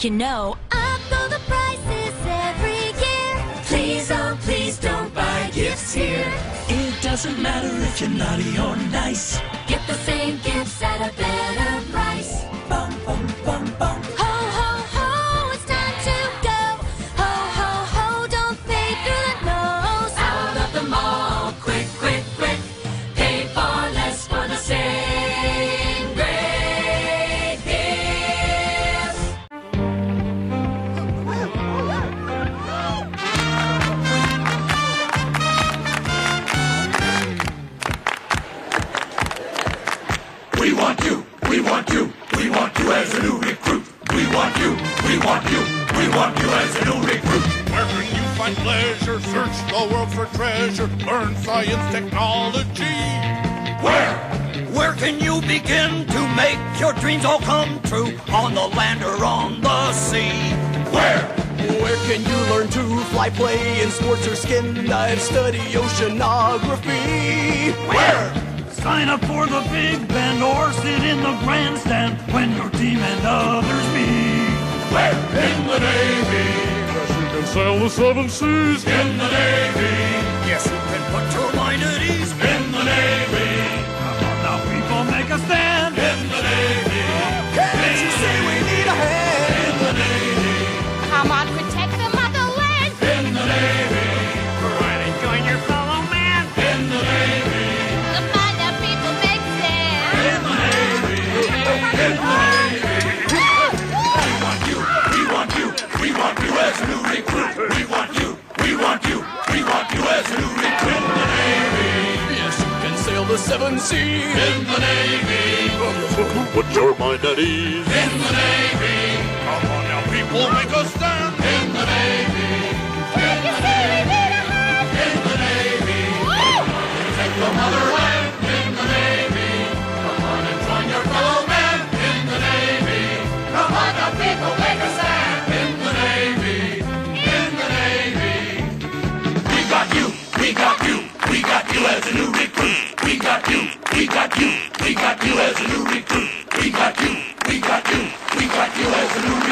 You know, up go the prices every year. Please, oh, please don't buy gifts here. It doesn't matter if you're naughty or nice. Get the same gifts at a better want you, we want you, we want you as a new recruit. We want you, we want you, we want you as a new recruit. Where can you find pleasure? Search the world for treasure. Learn science, technology. Where? Where can you begin to make your dreams all come true? On the land or on the sea? Where? Where can you learn to fly, play in sports or skin dive, study oceanography? Where? Sign up for the Big Band or sit in the grandstand when your team and others meet. Where? In the Navy. Yes, you can sail the seven seas. In the Navy. Yes, you can put your mind at ease. In the Navy. The seven seas. In the Navy. Put your mind at ease. In the Navy. Come on now, people, make a stand. In the Navy. Can't you see got you. We got you. We got you as a new recruit. We got you. We got you. We got you as a new